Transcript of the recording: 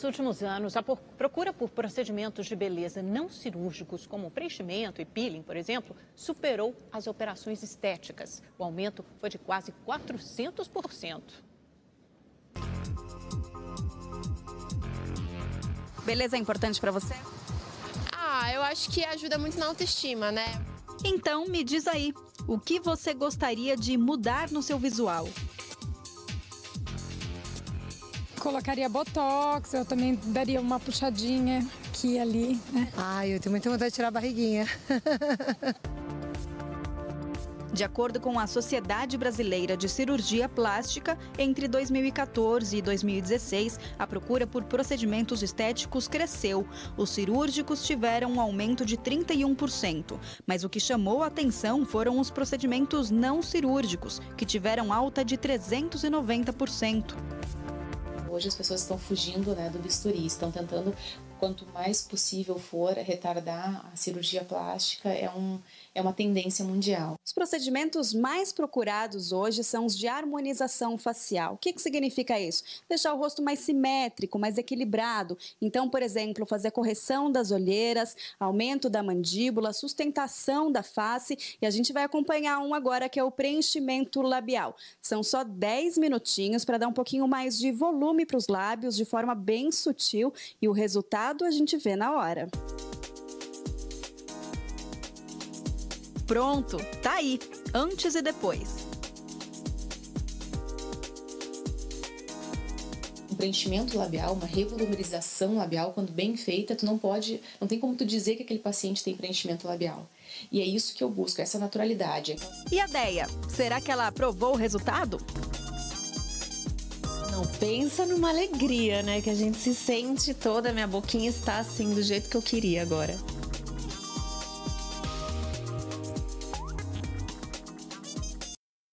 Nos últimos anos, a procura por procedimentos de beleza não cirúrgicos, como preenchimento e peeling, por exemplo, superou as operações estéticas. O aumento foi de quase 400%. Beleza é importante para você? Ah, eu acho que ajuda muito na autoestima, né? Então, me diz aí, o que você gostaria de mudar no seu visual? Colocaria botox, eu também daria uma puxadinha aqui e ali, né? Ai, eu tenho muita vontade de tirar a barriguinha. De acordo com a Sociedade Brasileira de Cirurgia Plástica, entre 2014 e 2016, a procura por procedimentos estéticos cresceu. Os cirúrgicos tiveram um aumento de 31%, mas o que chamou a atenção foram os procedimentos não cirúrgicos, que tiveram alta de 390%. Hoje as pessoas estão fugindo né, do bisturi, estão tentando, quanto mais possível for, retardar a cirurgia plástica. É um, é uma tendência mundial. Os procedimentos mais procurados hoje são os de harmonização facial. O que, que significa isso? Deixar o rosto mais simétrico, mais equilibrado. Então, por exemplo, fazer correção das olheiras, aumento da mandíbula, sustentação da face. E a gente vai acompanhar um agora que é o preenchimento labial. São só 10 minutinhos para dar um pouquinho mais de volume para os lábios de forma bem sutil e o resultado a gente vê na hora. Pronto, tá aí, antes e depois. Preenchimento labial, uma revolumerização labial, quando bem feita, tu não pode, não tem como tu dizer que aquele paciente tem preenchimento labial. E é isso que eu busco, essa naturalidade. E a Deia, será que ela aprovou o resultado? Pensa numa alegria, né? Que a gente se sente toda, minha boquinha está assim, do jeito que eu queria agora.